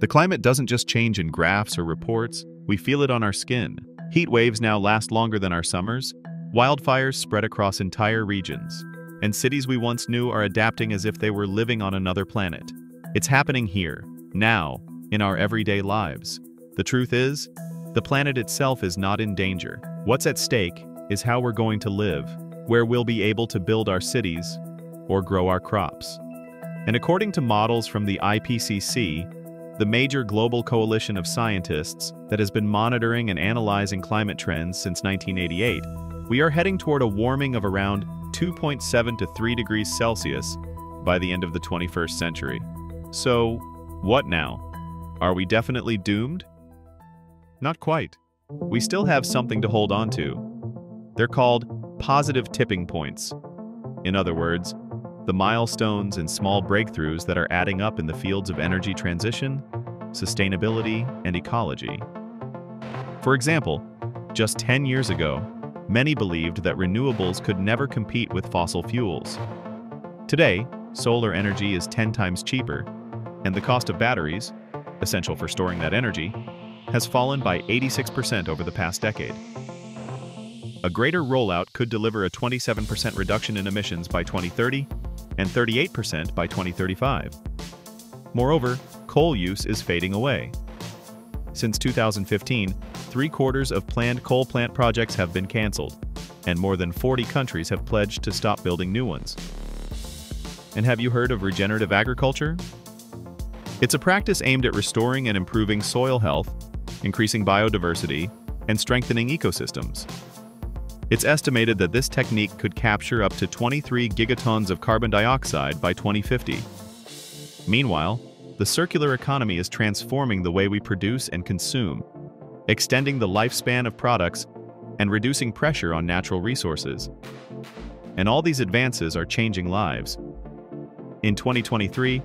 The climate doesn't just change in graphs or reports, we feel it on our skin. Heat waves now last longer than our summers, wildfires spread across entire regions, and cities we once knew are adapting as if they were living on another planet. It's happening here, now, in our everyday lives. The truth is, the planet itself is not in danger. What's at stake is how we're going to live, where we'll be able to build our cities or grow our crops. And according to models from the IPCC, the major global coalition of scientists that has been monitoring and analyzing climate trends since 1988, we are heading toward a warming of around 2.7 to 3 degrees Celsius by the end of the 21st century. So, what now? Are we definitely doomed? Not quite. We still have something to hold on to. They're called positive tipping points. In other words, the milestones and small breakthroughs that are adding up in the fields of energy transition, sustainability, and ecology. For example, just 10 years ago, many believed that renewables could never compete with fossil fuels. Today, solar energy is 10 times cheaper, and the cost of batteries, essential for storing that energy, has fallen by 86% over the past decade. A greater rollout could deliver a 27% reduction in emissions by 2030 and 38% by 2035. Moreover, coal use is fading away. Since 2015, three-quarters of planned coal plant projects have been cancelled, and more than 40 countries have pledged to stop building new ones. And have you heard of regenerative agriculture? It's a practice aimed at restoring and improving soil health, increasing biodiversity, and strengthening ecosystems. It's estimated that this technique could capture up to 23 gigatons of carbon dioxide by 2050. Meanwhile, the circular economy is transforming the way we produce and consume, extending the lifespan of products and reducing pressure on natural resources. And all these advances are changing lives. In 2023,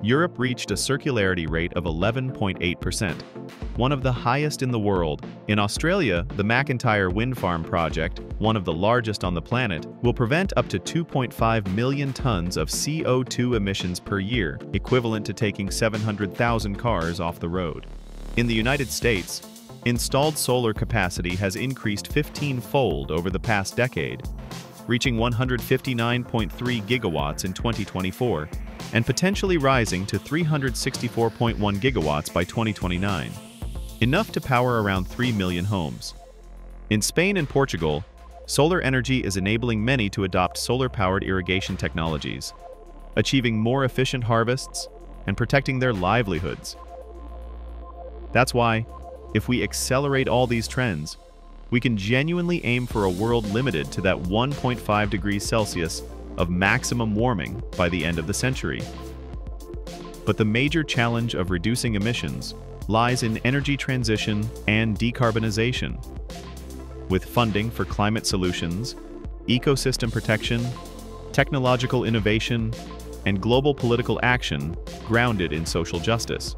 Europe reached a circularity rate of 11.8%, one of the highest in the world. In Australia, the MacIntyre Wind Farm project, one of the largest on the planet, will prevent up to 2.5 million tons of CO2 emissions per year, equivalent to taking 700,000 cars off the road. In the United States, installed solar capacity has increased 15-fold over the past decade, reaching 159.3 gigawatts in 2024, and potentially rising to 364.1 gigawatts by 2029, enough to power around 3 million homes. In Spain and Portugal, solar energy is enabling many to adopt solar-powered irrigation technologies, achieving more efficient harvests and protecting their livelihoods. That's why, if we accelerate all these trends, we can genuinely aim for a world limited to that 1.5 degrees Celsius of maximum warming by the end of the century. But the major challenge of reducing emissions lies in energy transition and decarbonization. With funding for climate solutions, ecosystem protection, technological innovation, and global political action grounded in social justice.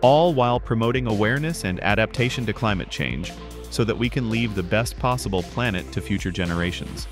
All while promoting awareness and adaptation to climate change so that we can leave the best possible planet to future generations.